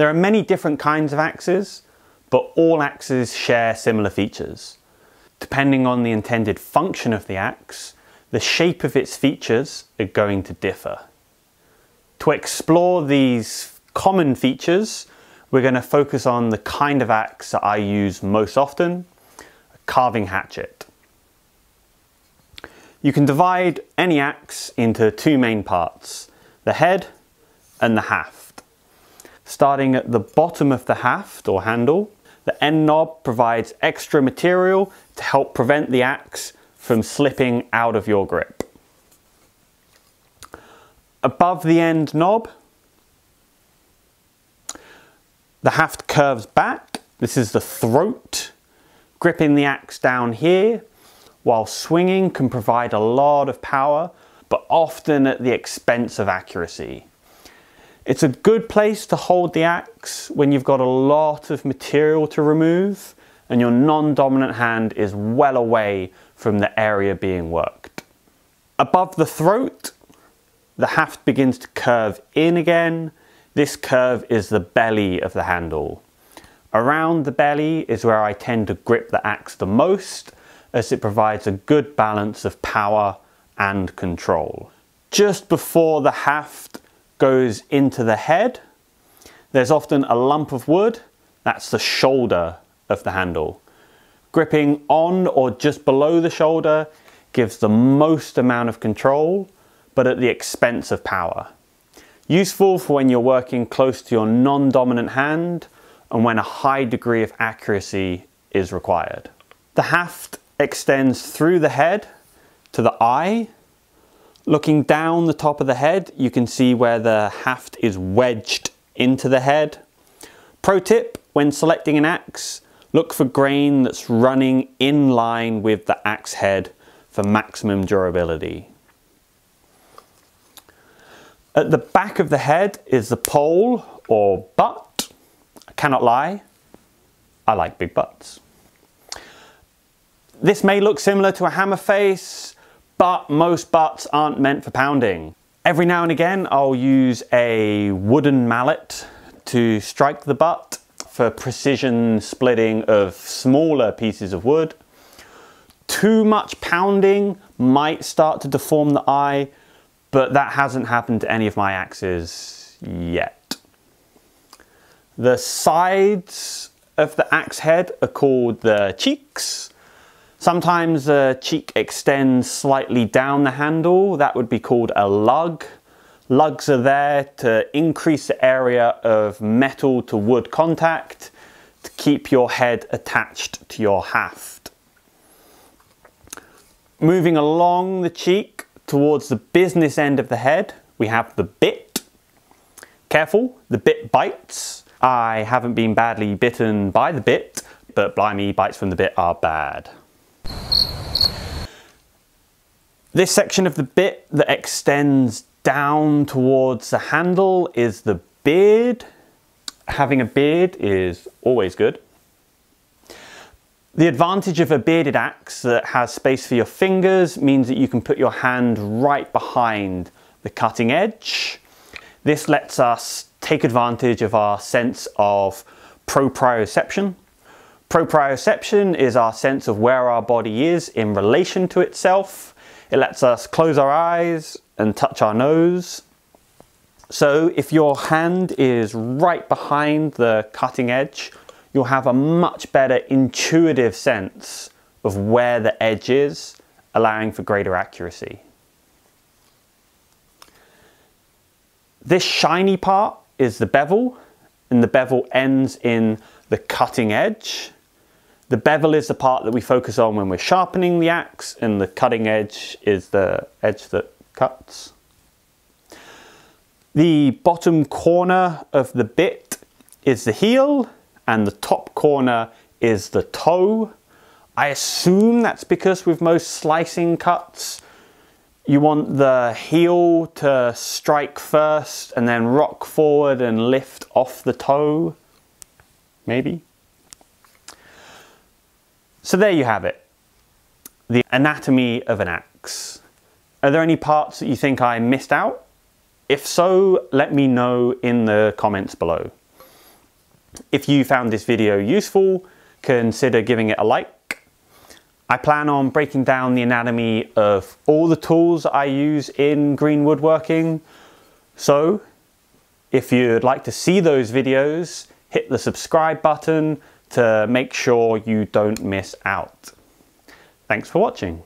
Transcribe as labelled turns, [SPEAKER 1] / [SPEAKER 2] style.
[SPEAKER 1] There are many different kinds of axes, but all axes share similar features. Depending on the intended function of the axe, the shape of its features are going to differ. To explore these common features, we're going to focus on the kind of axe that I use most often, a carving hatchet. You can divide any axe into two main parts, the head and the haft. Starting at the bottom of the haft or handle, the end knob provides extra material to help prevent the axe from slipping out of your grip. Above the end knob, the haft curves back. This is the throat. Gripping the axe down here while swinging can provide a lot of power, but often at the expense of accuracy. It's a good place to hold the axe when you've got a lot of material to remove and your non-dominant hand is well away from the area being worked. Above the throat, the haft begins to curve in again. This curve is the belly of the handle. Around the belly is where I tend to grip the axe the most as it provides a good balance of power and control. Just before the haft goes into the head, there's often a lump of wood, that's the shoulder of the handle. Gripping on or just below the shoulder gives the most amount of control, but at the expense of power. Useful for when you're working close to your non-dominant hand and when a high degree of accuracy is required. The haft extends through the head to the eye. Looking down the top of the head, you can see where the haft is wedged into the head. Pro tip, when selecting an axe, Look for grain that's running in line with the axe head for maximum durability. At the back of the head is the pole or butt. I cannot lie, I like big butts. This may look similar to a hammer face, but most butts aren't meant for pounding. Every now and again, I'll use a wooden mallet to strike the butt for precision splitting of smaller pieces of wood. Too much pounding might start to deform the eye, but that hasn't happened to any of my axes yet. The sides of the axe head are called the cheeks. Sometimes the cheek extends slightly down the handle, that would be called a lug. Lugs are there to increase the area of metal to wood contact to keep your head attached to your haft. Moving along the cheek towards the business end of the head, we have the bit. Careful, the bit bites. I haven't been badly bitten by the bit, but blimey, bites from the bit are bad. This section of the bit that extends down towards the handle is the beard. Having a beard is always good. The advantage of a bearded axe that has space for your fingers means that you can put your hand right behind the cutting edge. This lets us take advantage of our sense of proprioception. Proprioception is our sense of where our body is in relation to itself. It lets us close our eyes and touch our nose. So if your hand is right behind the cutting edge, you'll have a much better intuitive sense of where the edge is, allowing for greater accuracy. This shiny part is the bevel, and the bevel ends in the cutting edge. The bevel is the part that we focus on when we're sharpening the axe, and the cutting edge is the edge that cuts. The bottom corner of the bit is the heel and the top corner is the toe. I assume that's because with most slicing cuts, you want the heel to strike first and then rock forward and lift off the toe, maybe. So there you have it, the anatomy of an axe. Are there any parts that you think I missed out? If so, let me know in the comments below. If you found this video useful, consider giving it a like. I plan on breaking down the anatomy of all the tools I use in green woodworking. So if you'd like to see those videos, hit the subscribe button to make sure you don't miss out. Thanks for watching.